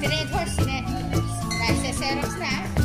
Tinators, ne? see sa Xerox na.